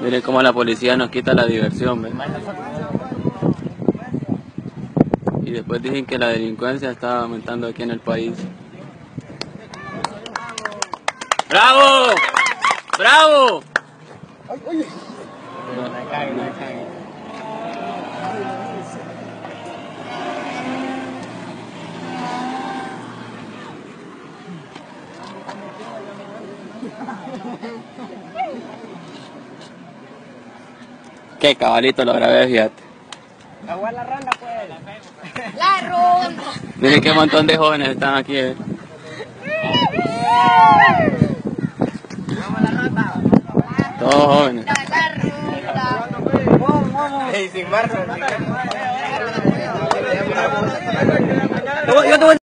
Miren cómo la policía nos quita la diversión, ¿ven? Y después dicen que la delincuencia está aumentando aquí en el país. ¡Bravo! ¡Bravo! Qué cabalito lo grabé, fíjate. Agua la ronda, pues. La ronda. Miren qué montón de jóvenes están aquí. eh. Vamos a la ronda. Todos jóvenes. Sin marzo,